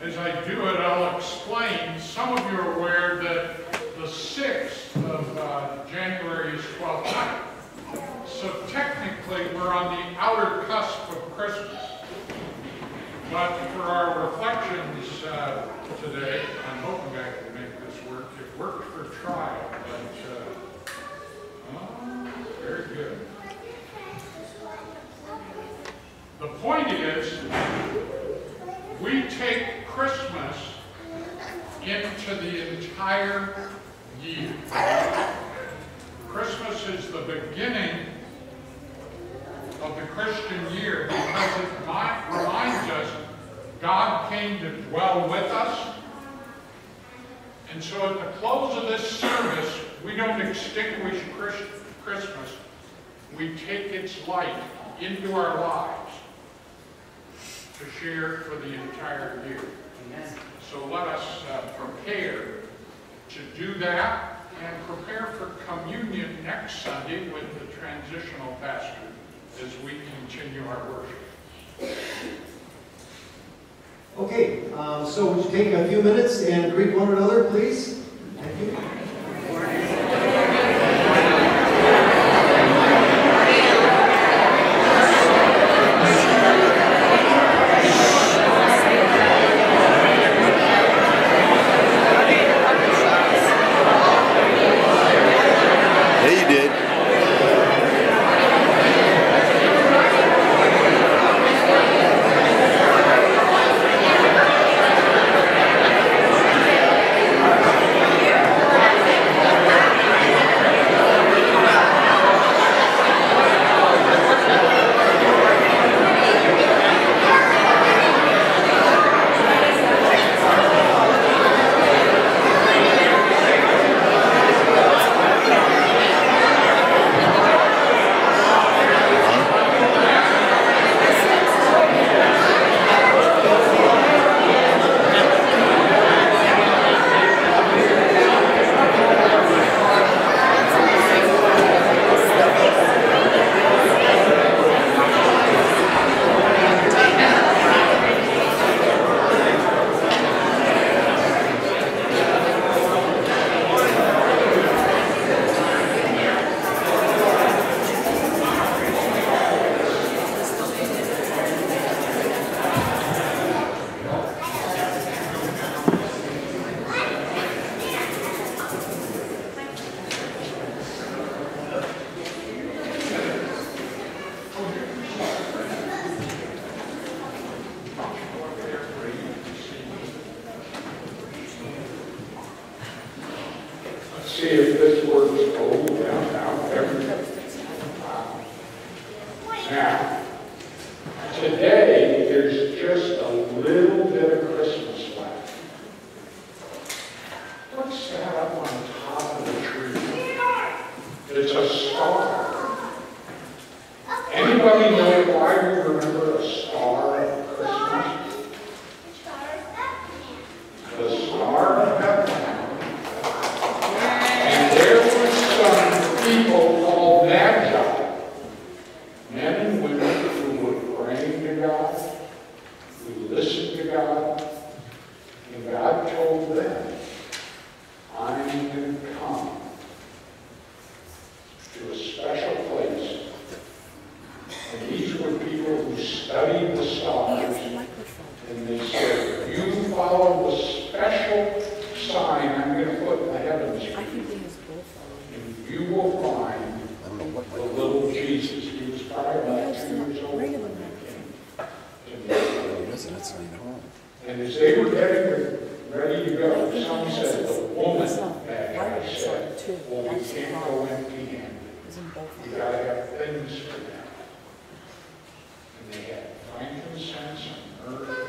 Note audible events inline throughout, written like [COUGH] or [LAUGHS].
As I do it, I'll explain. Some of you are aware that the 6th of uh, January is 12th night. So technically, we're on the outer cusp of Christmas. But for our reflections uh, today, I'm hoping I can make this work. It worked for trial, but, uh, oh, very good. The point is, we take Christmas into the entire year. Christmas is the beginning of the Christian year because it reminds us God came to dwell with us. And so at the close of this service, we don't extinguish Chris- Christmas. We take its light into our lives to share for the entire year. So let us uh, prepare to do that and prepare for communion next Sunday with the transitional pastor as we continue our worship. Okay, um, so would you take a few minutes and greet one another, please? Thank you. Sign I'm going to put in the heavens for you, and you will find the little Jesus. He was probably about two years old when they came to meet him. That's not even home. And as they were getting ready to go, some said, the woman, that guy said, well, we can't go empty handed. You gotta have things for them. And they had frankincense and myrrh,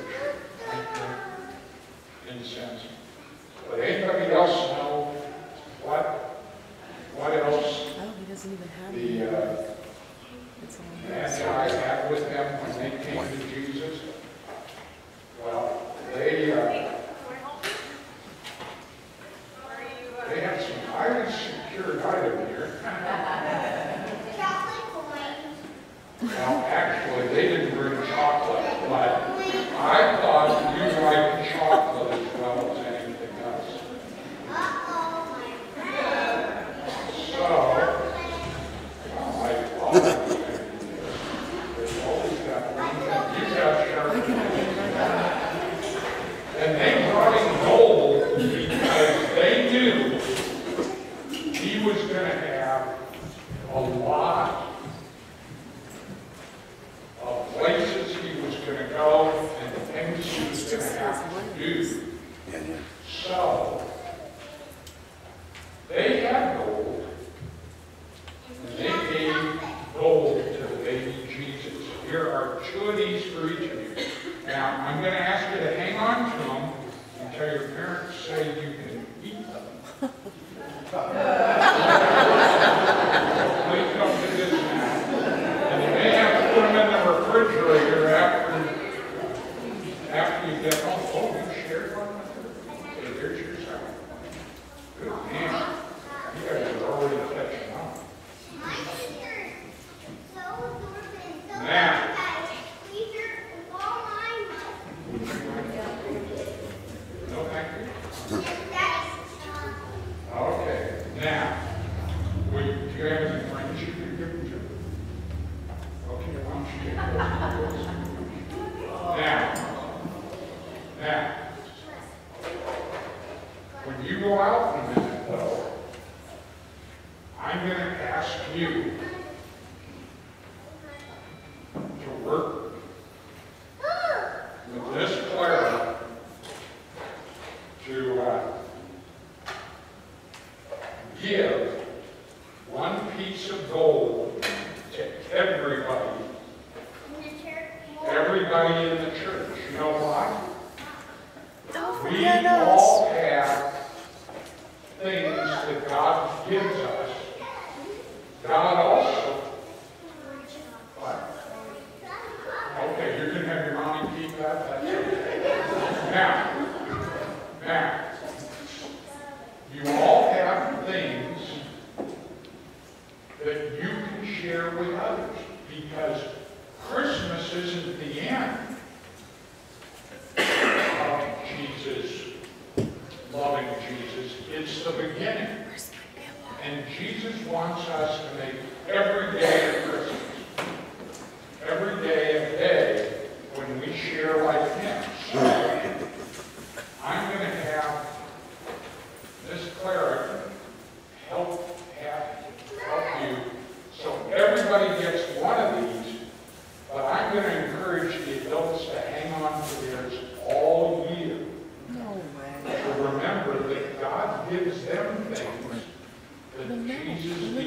Jesus.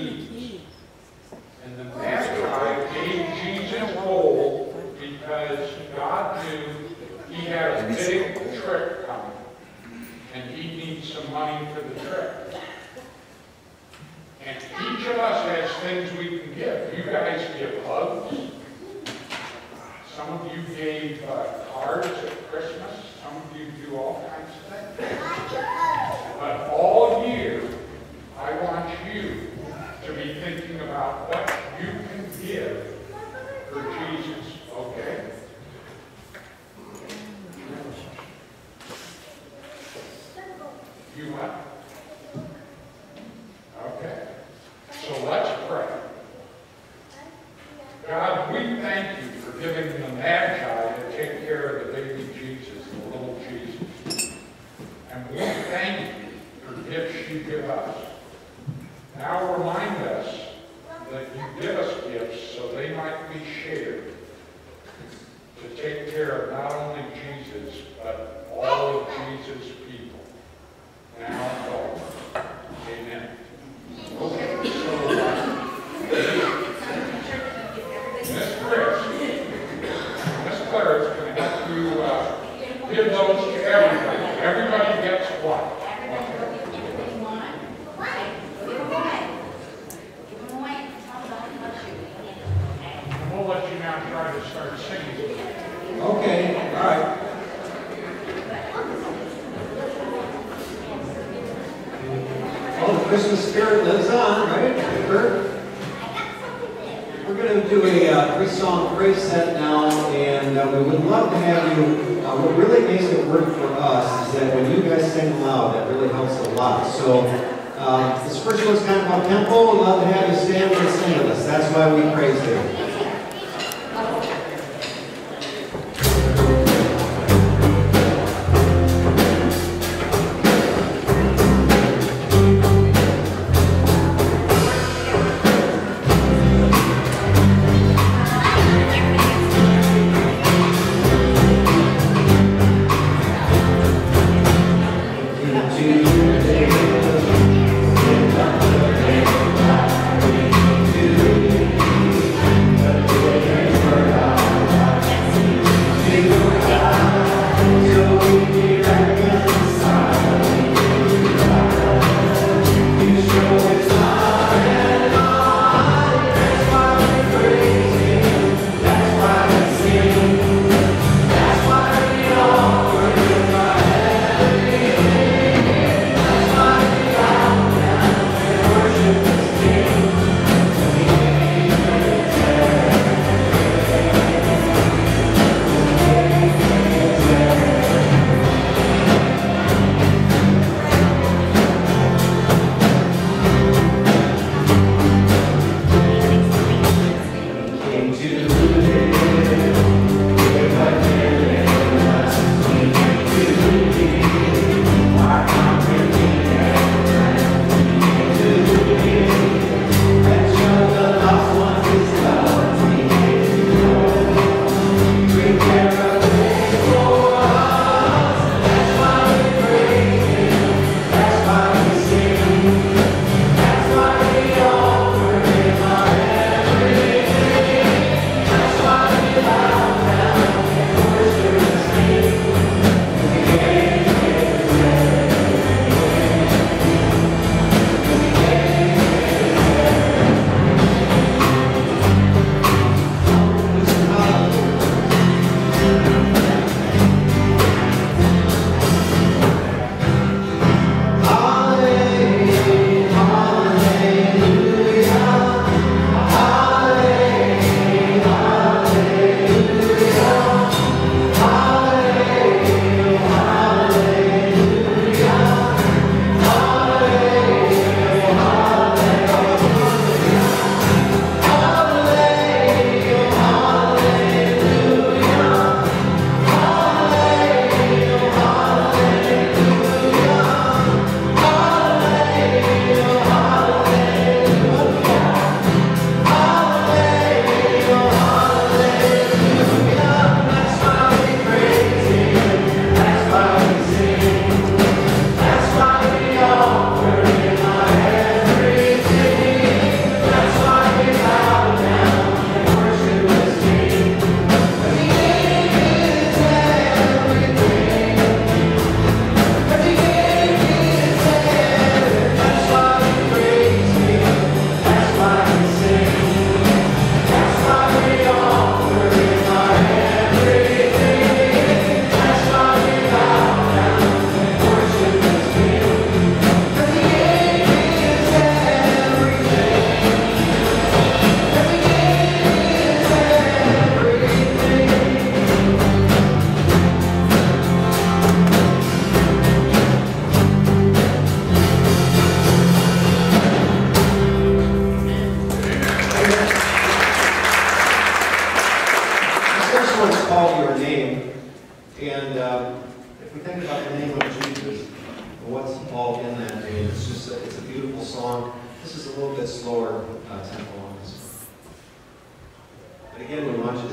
why we praise Him.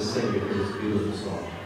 just sing it in this beautiful song.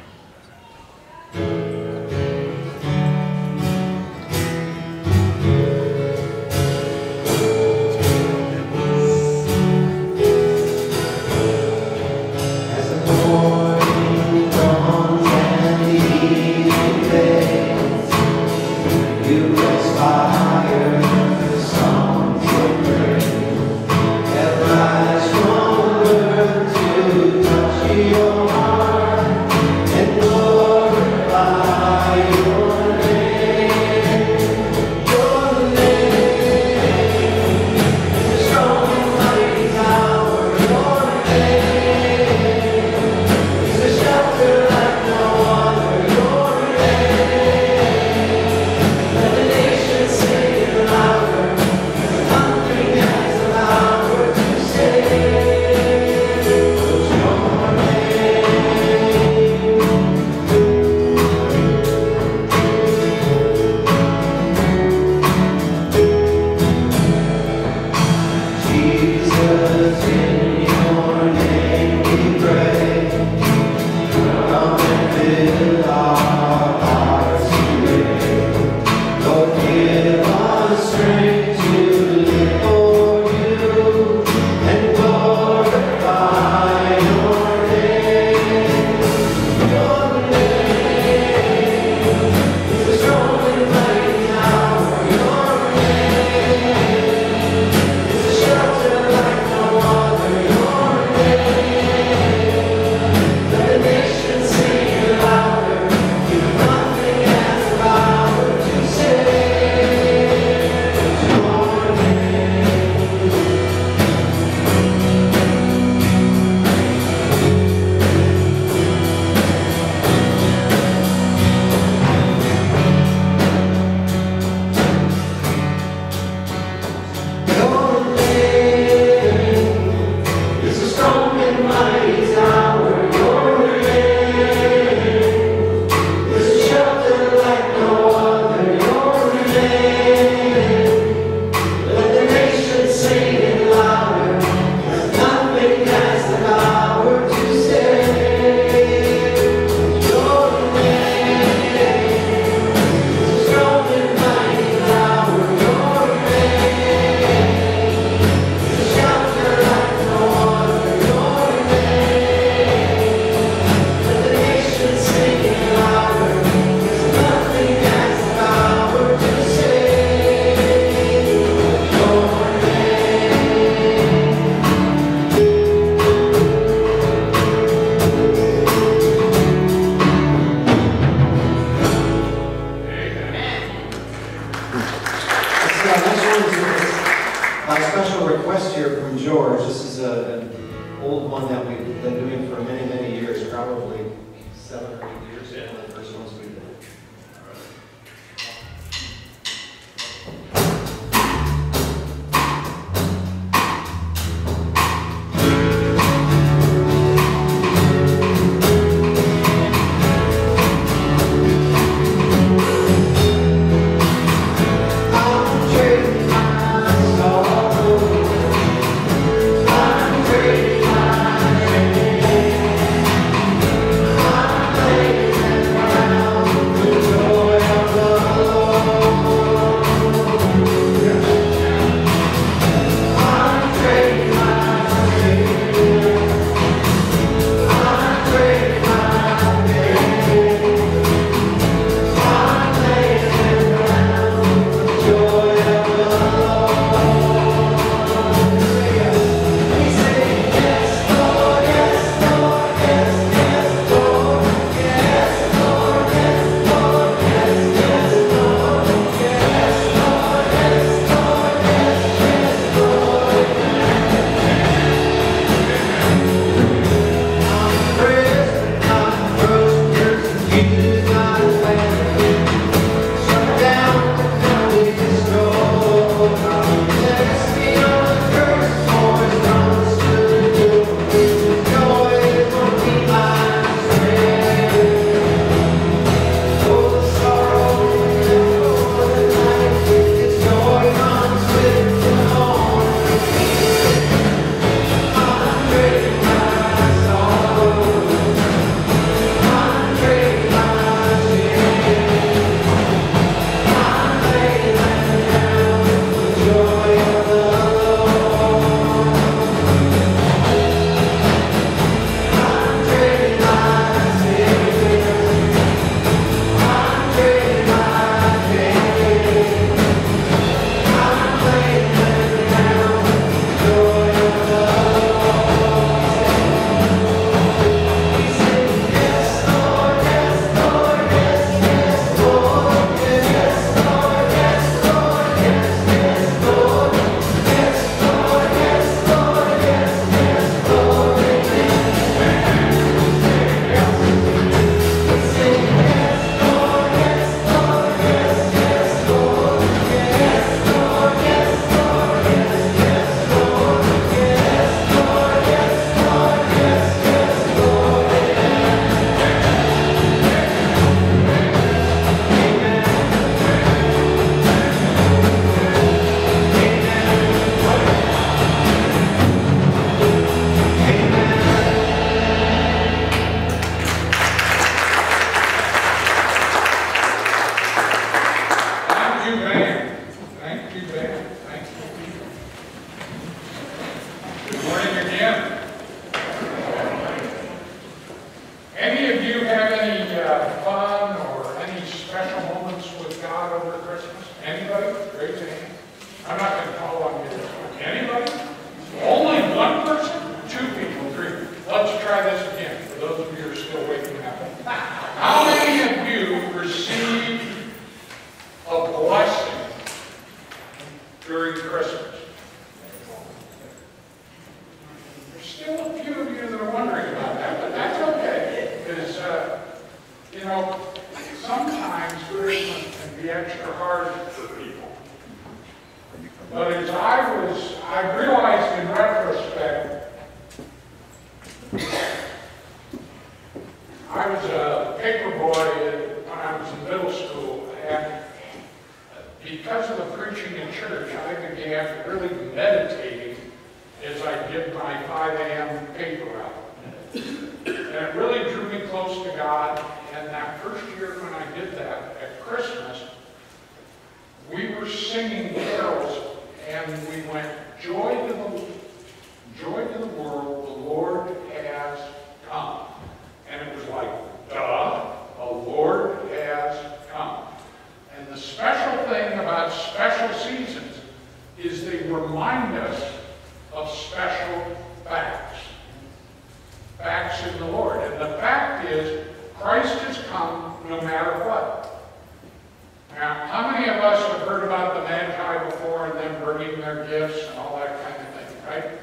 Before and then bringing their gifts and all that kind of thing, right?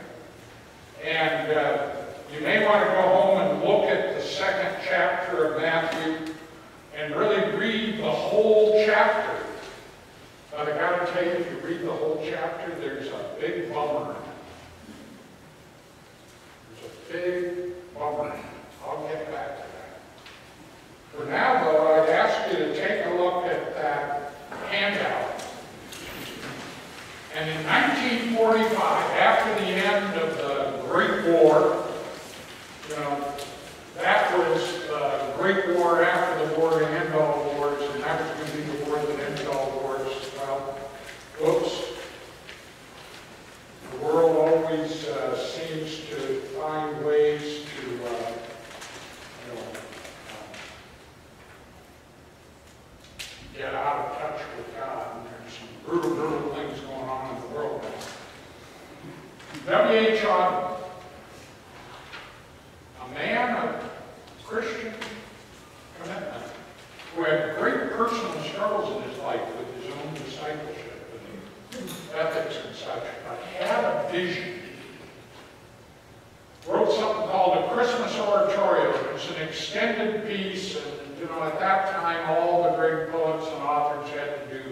And uh, you may want to go home and look at the second chapter of Matthew and really read the whole chapter. But I gotta tell you, if you read the whole chapter, there's a big bummer. There's a big bummer. I'll get back to that. For now, though, I'd ask you to take a look at that handout. And in 1945, after the end of the Great War, you know, that was uh, the Great War after the war to end all wars, and that was going to be the war that ended all wars. Well, oops. The world always uh, seems to find ways to, uh, you know, um, get out of touch with God. And there's some brutal, brutal things going on in the world now. W.H. Auden, a man of Christian commitment, who had great personal struggles in his life with his own discipleship and ethics and such, but had a vision. Wrote something called a Christmas Oratorio. It was an extended piece, and you know, at that time, all the great poets and authors had to do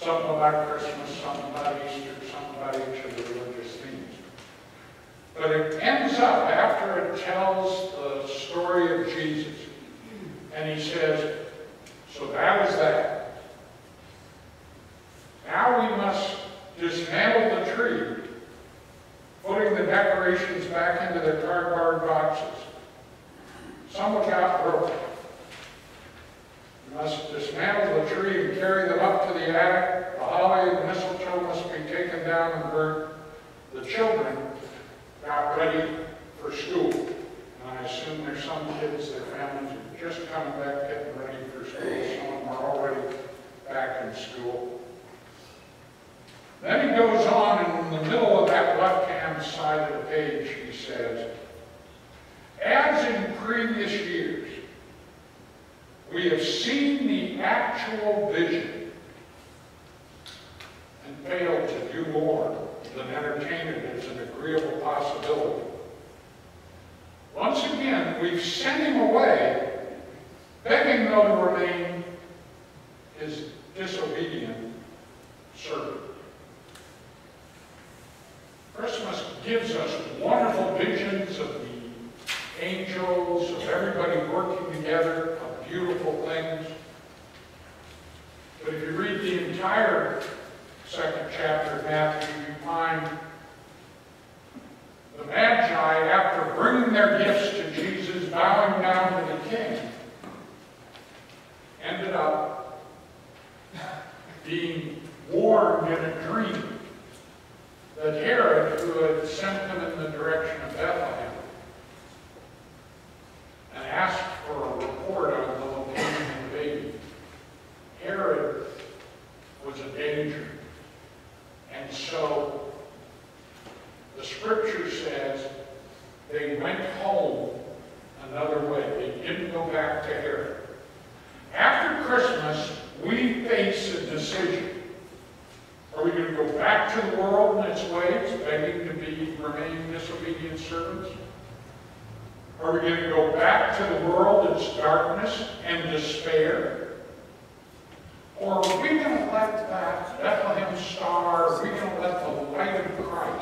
something about Christmas, something about Easter, something about each of the religious themes. But it ends up, after it tells the story of Jesus, and he says, so that was that. Now we must dismantle the tree, putting the decorations back into their cardboard boxes. Some have got broken. We must dismantle the tree and carry them up to the attic. The holly and mistletoe must be taken down and burnt. The children got ready for school. And I assume there's some kids, their families are just coming back, getting ready for school. Some of them are already back in school. Then he goes on, and in the middle of that left-hand side of the page, he says, As in previous years, we have seen the actual vision failed to do more than entertain it as an agreeable possibility. Once again, we've sent him away, begging though to remain his disobedient servant. Christmas gives us wonderful visions of the angels, of everybody working together, of beautiful things. But if you read the entire second chapter of Matthew, you find the Magi, after bringing their gifts to Jesus, bowing down to the king, ended up being warned in a dream that Herod, who had sent them in the direction of Bethlehem, and asked for a report on the location of the baby, Herod was a danger. And so the scripture says they went home another way. They didn't go back to Herod. After Christmas, we face a decision. Are we going to go back to the world and its ways, begging to be remain disobedient servants? Are we going to go back to the world, its darkness and despair? Or we going to let that Bethlehem star, we going to let the light of Christ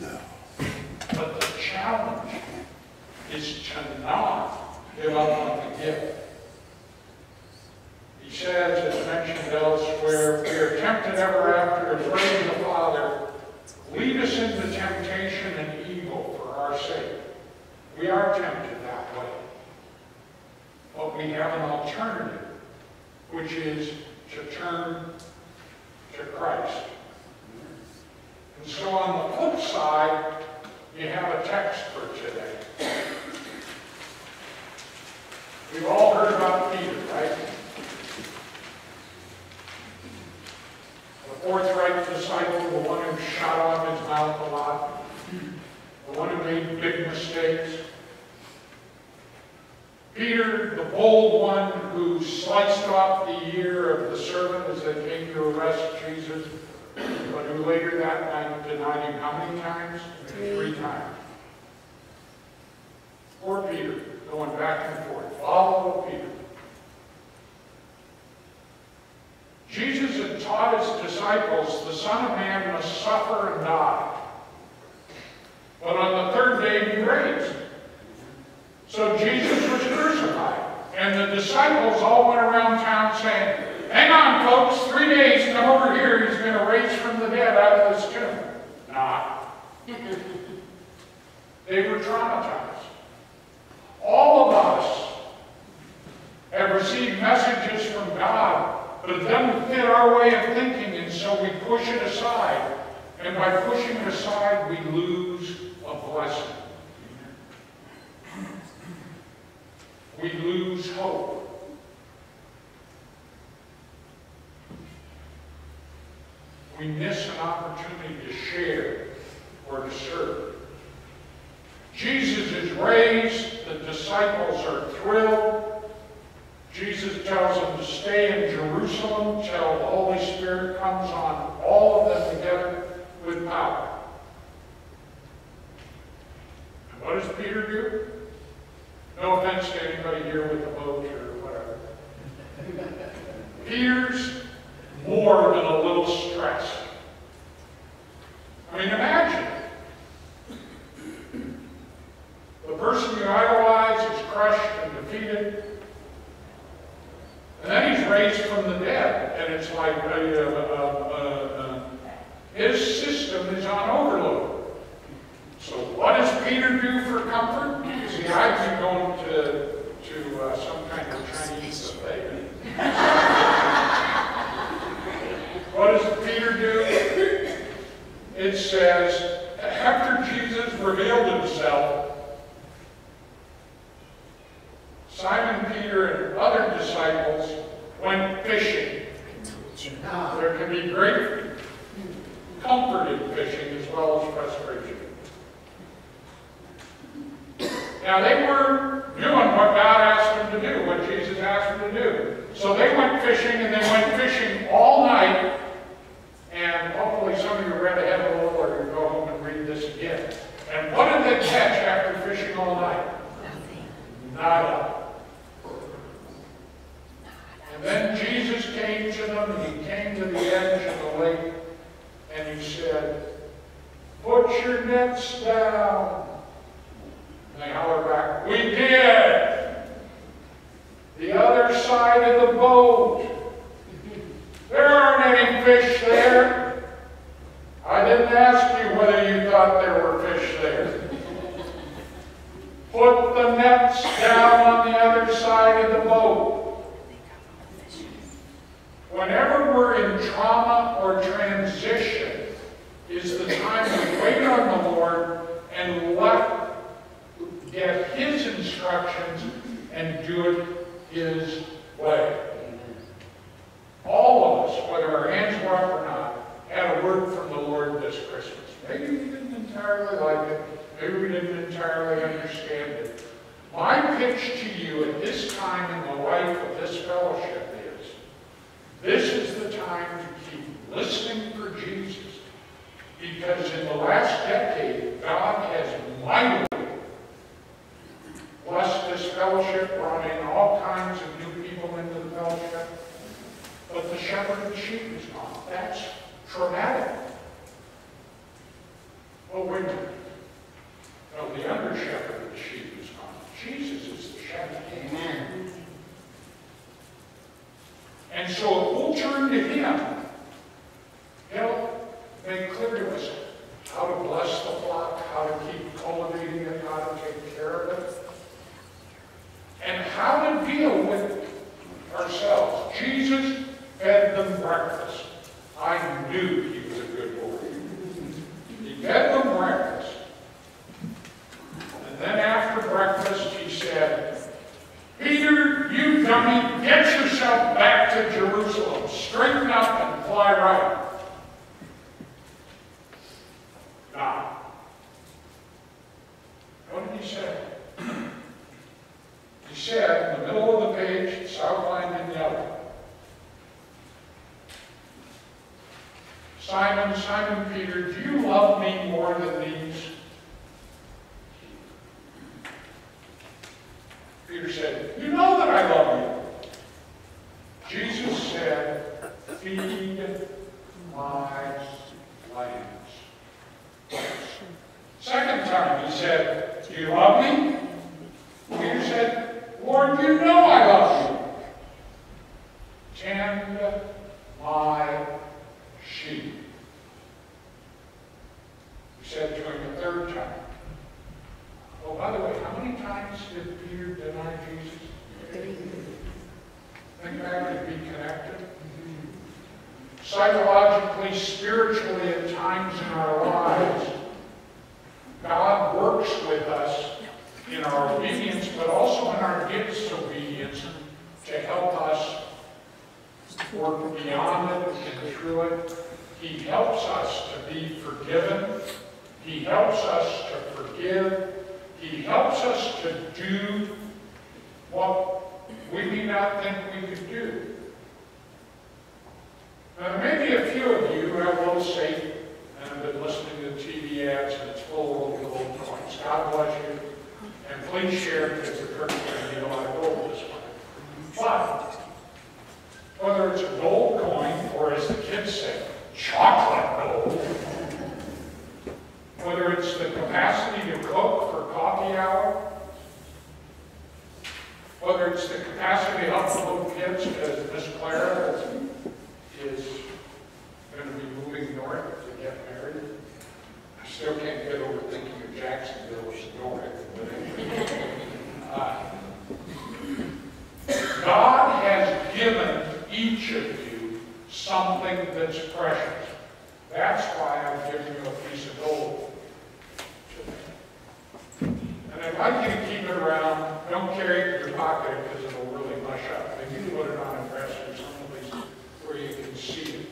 No. But the challenge is to not give up on the gift. He says, as mentioned elsewhere, we are tempted ever after, afraid of the Father, lead us into temptation and evil for our sake. We are tempted that way. But we have an alternative, which is to turn to Christ. And so on the flip side, you have a text for today. We've all heard about Peter, right? The forthright disciple, the one who shot off his mouth a lot, the one who made big mistakes. Peter, the bold one who sliced off the ear of the servant as they came to arrest Jesus, who later that night denied him how many times? Three times. Poor Peter, going back and forth. Follow Peter. Jesus had taught his disciples the Son of Man must suffer and die. But on the third day he raised. So Jesus was crucified. And the disciples all went around town saying, Hang on, folks, three days, come over here, he's going to raise from out of this tomb. Not. they were traumatized. All of us have received messages from God but it doesn't fit our way of thinking, and so we push it aside. And by pushing it aside, we lose a blessing. We lose hope. We miss an opportunity to share or to serve. Jesus is raised. The disciples are thrilled. Jesus tells them to stay in Jerusalem till the Holy Spirit comes on all of them together with power. And what does Peter do? No offense to anybody here with a boat or whatever. Peter's more than a little stressed. I mean, imagine. The person you idolize is crushed and defeated. And then he's raised from the dead, and it's like uh, uh, uh, his system is on overload. So what does Peter do for comfort? See, I've been going to, to some kind of Chinese. what does Peter do? It says, after Jesus revealed himself, Simon Peter and other disciples went fishing. There can be great comfort in fishing as well as frustration. Now they were doing what God asked them to do, what Jesus asked them to do. So they went fishing and they went fishing all night. And hopefully some of you read ahead a little or you go home and read this again. And what did they catch after fishing all night? Nothing. Nada. And then Jesus came to them, and he came to the edge of the lake, and he said, Put your nets down. And they holler back, We did. The other side of the boat. [LAUGHS] There aren't any fish there. I didn't ask you whether you thought there were fish there. Put the nets down on the other side of the boat. Whenever we're in trauma or transition, is the time to wait on the Lord and let get His instructions and do it His way. All of us, whether our hands were up or not, had a word from the Lord this Christmas. Maybe we didn't entirely like it. Maybe we didn't entirely understand it. My pitch to you at this time in the life of this fellowship is, this is the time to keep listening for Jesus. Because in the last decade, God has mightily blessed this fellowship, brought in all kinds of new people into the fellowship. But the shepherd the sheep is gone. That's traumatic. Oh, wait a minute. No, the under shepherd of the sheep is gone. Jesus is the shepherd. Amen. And so if we'll turn to him, he'll make clear to us how to bless the flock, how to keep cultivating it, how to take care of it, and how to deal with ourselves. Jesus fed them breakfast. I knew he was a good Lord. He them breakfast. And then after breakfast, he said, Peter, you dummy, get yourself back to Jerusalem. Straighten up and fly right. Now, what did he say? He said, in the middle of the page, it's outlined in yellow, Simon, Simon Peter, do you love me more than these? Peter said, You know that I love you. Jesus said, Feed Carry it in your pocket because it'll really mush up. Maybe you put it on a dresser someplace where you can see it.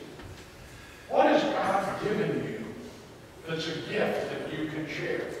What has God given you that's a gift that you can share?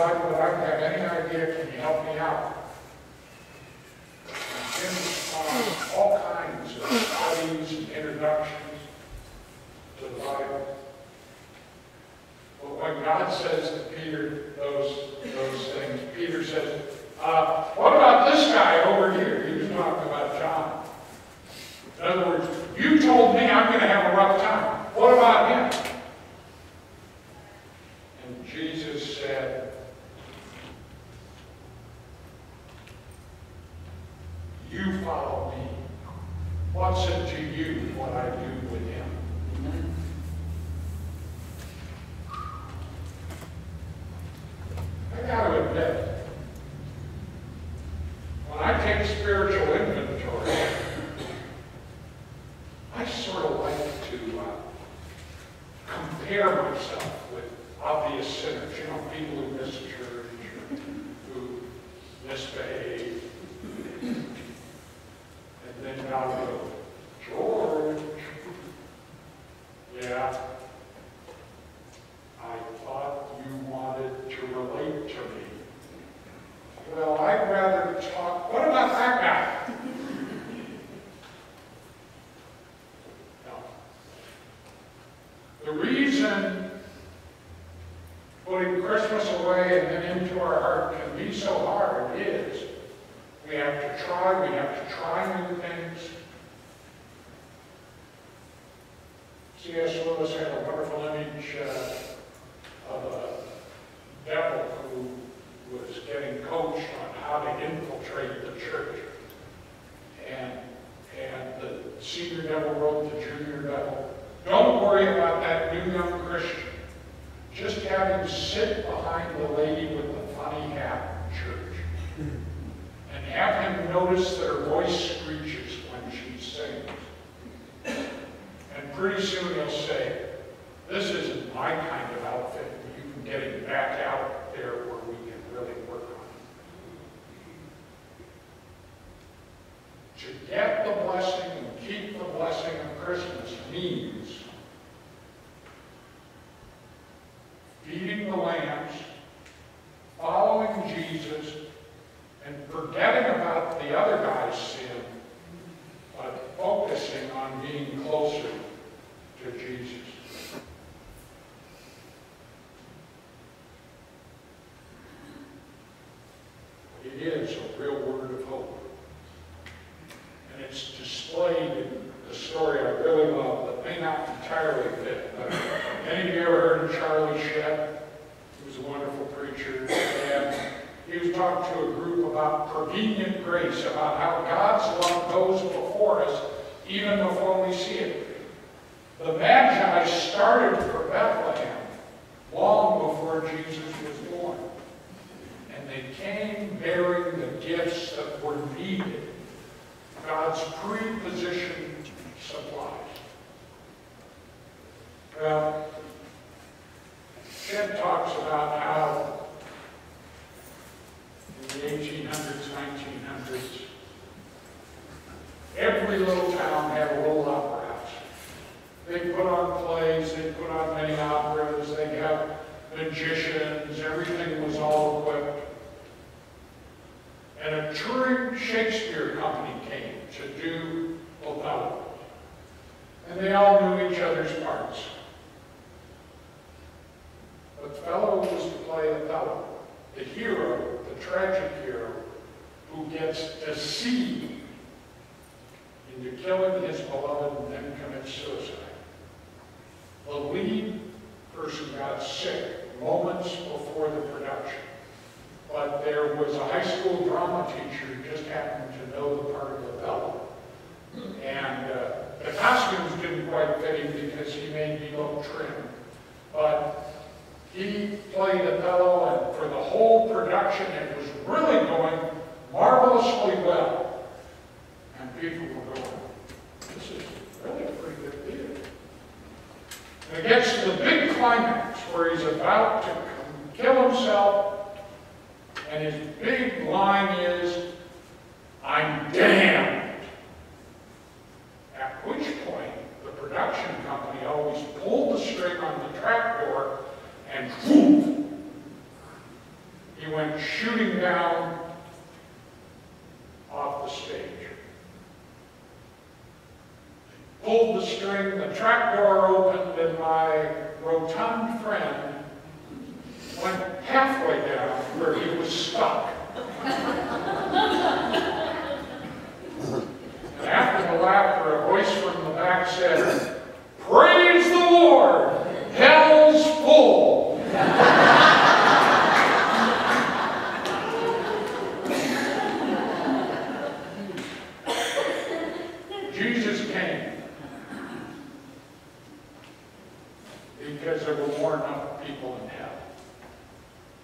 Bible that I have any idea, can you help me out? And all kinds of studies and introductions to the Bible. But when God says to Peter those, those things, Peter says, uh, what about this guy over here? He was talking about John. In other words, you told me I'm going to have a rough time. What about him? you follow me? What's it to you what I do with him? Amen. I got to admit, notice that her voice screeches when she sings. And pretty soon he'll say, this isn't my kind of outfit. You can get him back out there where we can really work on it. To get the blessing and keep the blessing of Christmas means feeding the lambs, following Jesus, and forgetting about the other guy's sin, but focusing on being closer to Jesus. It is a real word of hope. And it's displayed in the story I really love that may not entirely fit. But any of you ever heard of Charlie Shedd? He was a wonderful preacher. And he was talking to a group about prevenient grace, about how God's love goes before us even before we see it. The Magi started for Bethlehem long before Jesus was born. And they came bearing the gifts that were needed, God's pre-positioned supplies. Well, Ted talks about how in the 1800s, 1900s, every little town had a little opera house. They put on plays, they put on many operas, they have magicians, everything was all equipped. And a touring Shakespeare company came to do Othello. And they all knew each other's parts. Othello was to play Othello, the hero, the tragic hero, gets deceived into killing his beloved and then commits suicide. The lead person got sick moments before the production. But there was a high school drama teacher who just happened to know the part of Othello. And uh, the costumes didn't quite fit him because he made me look trim. But he played Othello, and for the whole production, it was really going marvelously well. And people were going, this is really a pretty good deal. And it gets to the big climax where he's about to kill himself, and his big line is, I'm damned. At which point, the production company always pulled the string on the trapdoor, and whoop, he went shooting down off the stage. Pulled the string, the trap door opened, and my rotund friend went halfway down where he was stuck. and after the laughter, a voice from the back said, Praise the Lord! Hell's full! Jesus came because there were more than enough people in hell.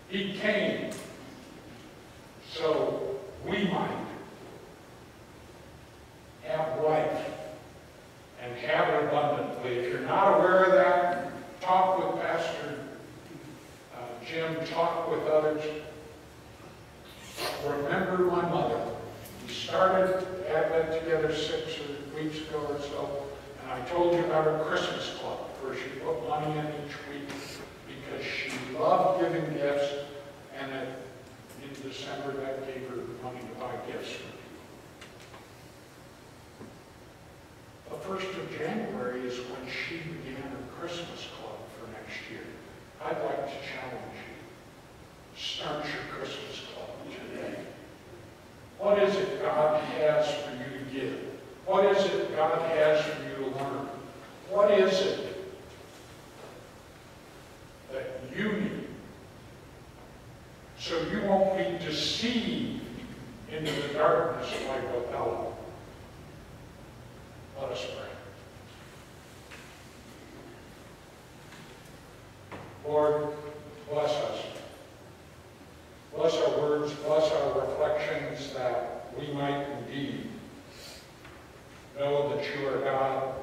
He came so we might have life and have it abundantly. If you're not aware of that, talk with Pastor uh, Jim, talk with others. Remember my mother. We started Advent together six weeks ago or so, and I told you about her Christmas club, where she put money in each week because she loved giving gifts, and it, in December that gave her money to buy gifts for people. The first of January is when she began her Christmas club for next year. I'd like to challenge you. Start your Christmas. What is it God has for you to give? What is it God has for you to learn? What is it that you need so you won't be deceived into the darkness like Othello? Let us pray. Lord, bless Bless our words, bless our reflections, that we might indeed know that you are God.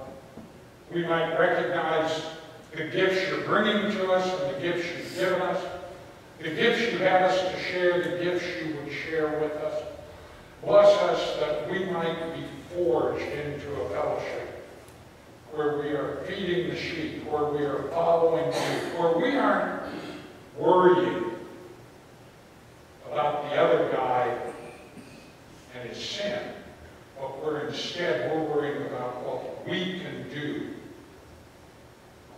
We might recognize the gifts you're bringing to us and the gifts you've given us, the gifts you had us to share, the gifts you would share with us. Bless us that we might be forged into a fellowship where we are feeding the sheep, where we are following you, where we aren't worrying about the other guy and his sin, but we're instead, we're worrying about what we can do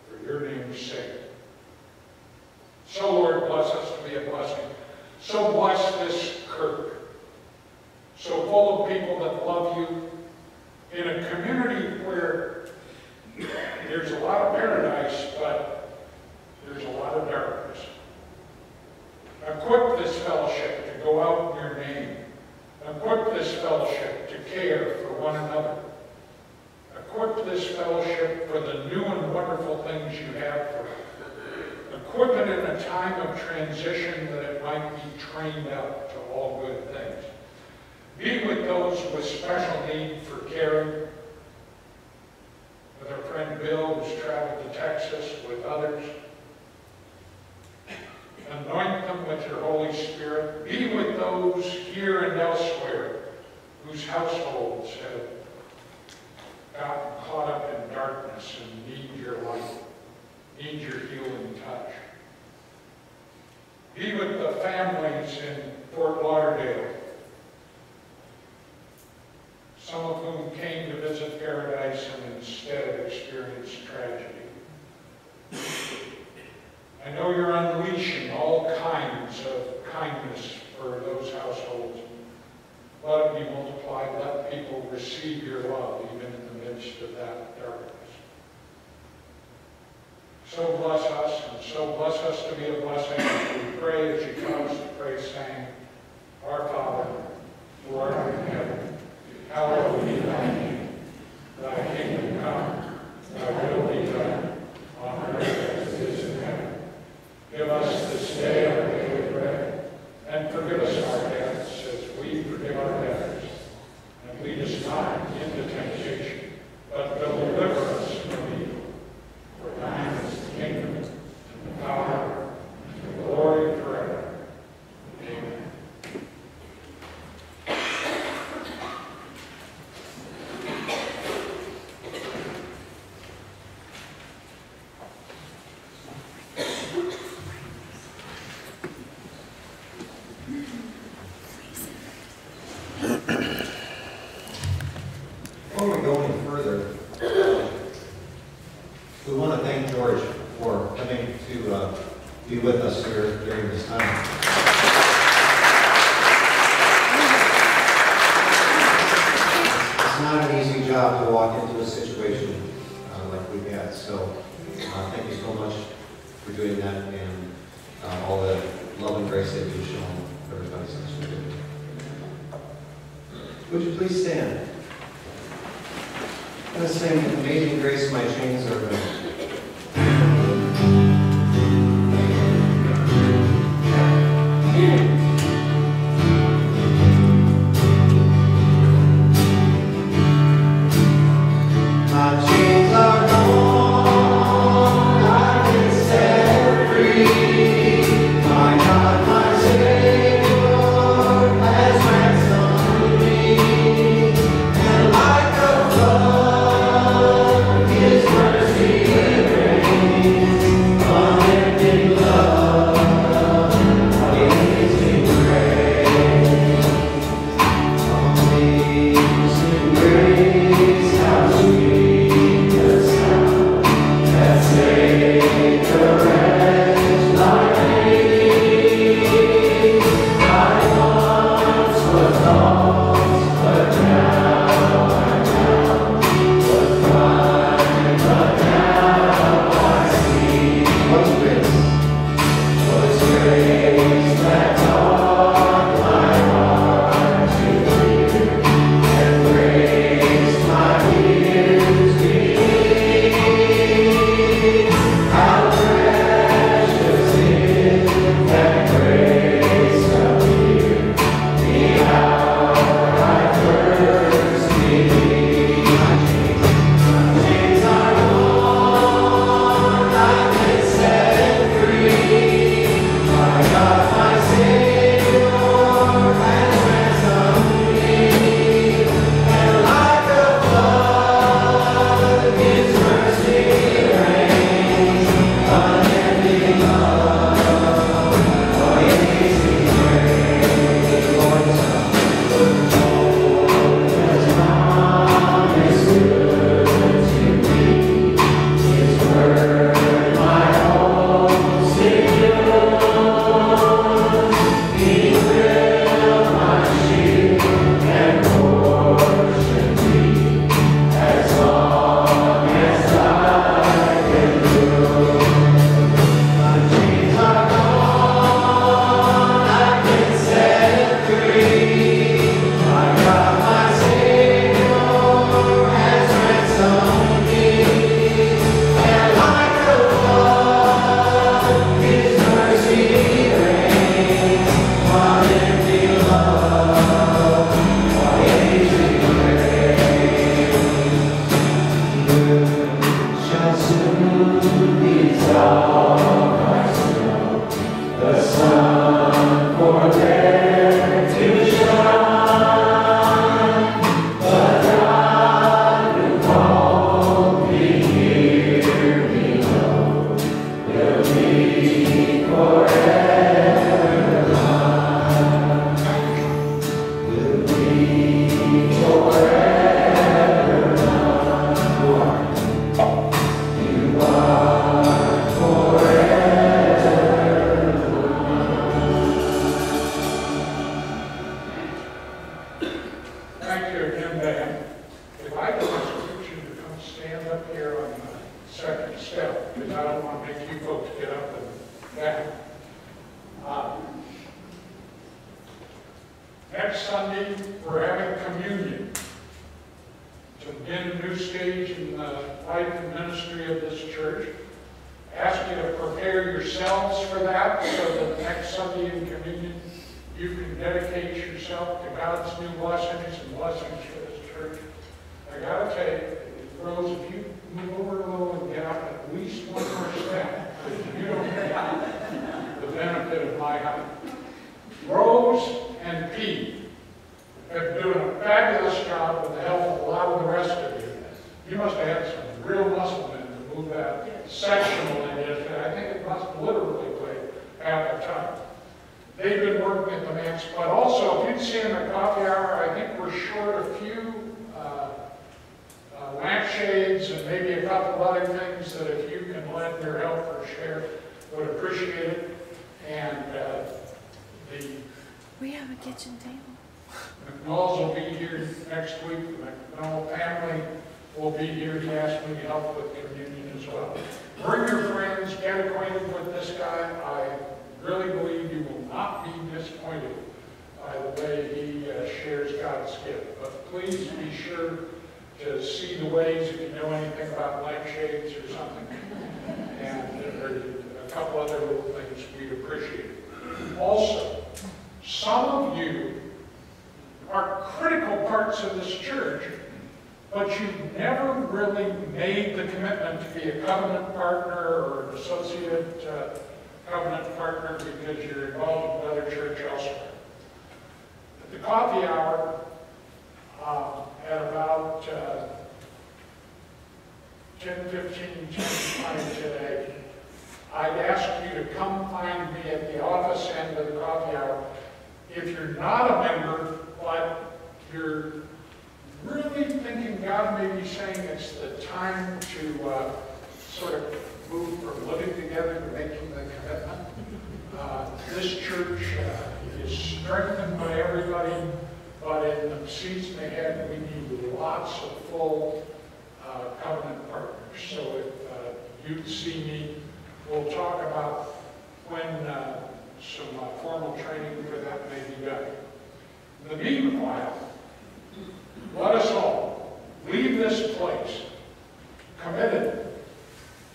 for your name's sake. So, Lord, bless us to be a blessing. So bless this Kirk. So full of people that love you. In a community where there's a lot of paradise, but there's a lot of darkness. Equip this fellowship to go out in your name. Equip this fellowship to care for one another. Equip this fellowship for the new and wonderful things you have for us. Equip it in a time of transition that it might be trained up to all good things. Be with those with special need for caring, with our friend Bill who's traveled to Texas, with others. Anoint them with your Holy Spirit. Be with those here and elsewhere whose households have gotten caught up in darkness and need your light, need your healing touch. Be with the families in Fort Lauderdale, some of whom came to visit paradise and instead experienced tragedy. I know you're unleashing all kinds of kindness for those households. Let be multiplied. Let people receive your love even in the midst of that darkness. So bless us, and so bless us to be a blessing we pray as you us to pray, saying, Our Father, who art in heaven, hallowed be thy name. Thy kingdom come, thy will be done, on earth as it is in heaven. Give us this day our daily bread, and forgive us our debts as we forgive our debtors. And lead us not into temptation, but deliver us from evil. For thine is the kingdom, and the power, and the glory forever. Amen. Before we go any further, we want to thank George for coming to uh, be with us here during this time. It's not an easy job to walk into a situation uh, like we've had, so uh, thank you so much for doing that and uh, all the love and grace that you've shown everybody since we did it. Would you please stand? I'm going to sing Amazing Grace, My Chains Are Gone. Make you folks get up and back. Uh, Next Sunday, we're having communion. To begin a new stage in the life and ministry of this church. Ask you to prepare yourselves for that, so that next Sunday in communion, you can dedicate yourself to God's new blessings and blessings for this church. I gotta tell you, Rose, if you move over a little and get up at least one more step, you don't get the benefit of my height. Rose and Pete have doing a fabulous job with the help of a lot of the rest of you. You must have had some real muscle men to move that sectional in yesterday. I think it must literally weigh half the time. They've been working at the manse, but also, if you'd see in the coffee hour, I think we're short a few lampshades and maybe a couple of other things that if you can lend your help or share, would appreciate it. And uh, the We have a kitchen table. McNalls will be here next week, the McNall family will be here, he asked me to help with communion as well. Bring your friends, get acquainted with this guy, I really believe you will not be disappointed by the way he uh, shares God's gift. But please be sure to see the ways, if you know anything about light shades or something, and a couple other little things we'd appreciate. Also, some of you are critical parts of this church, but you've never really made the commitment to be a covenant partner or an associate uh, covenant partner because you're involved in another church elsewhere. At the coffee hour, uh, at about uh, 10, 15, 10 today, I'd ask you to come find me at the office end of the coffee hour. If you're not a member, but you're really thinking God may be saying it's the time to uh, sort of move from living together to making the commitment, uh, this church uh, is strengthened by everybody, but in the season ahead, we need lots of full uh, covenant partners. So if uh, you'd see me, we'll talk about when uh, some uh, formal training for that may be done. In the meanwhile, let us all leave this place committed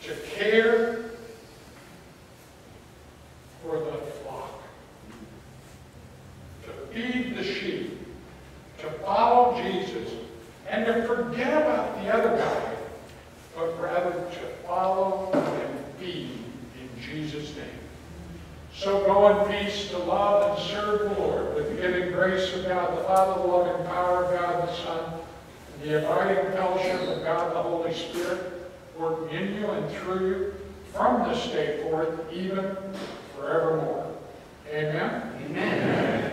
to care for the flock, to feed the sheep, to follow Jesus, and to forget about the other guy, but rather to follow and be in Jesus' name. So go in peace to love and serve the Lord with the giving grace of God the Father, the loving power of God the Son, and the abiding fellowship of God the Holy Spirit, working in you and through you from this day forth, even forevermore. Amen. Amen.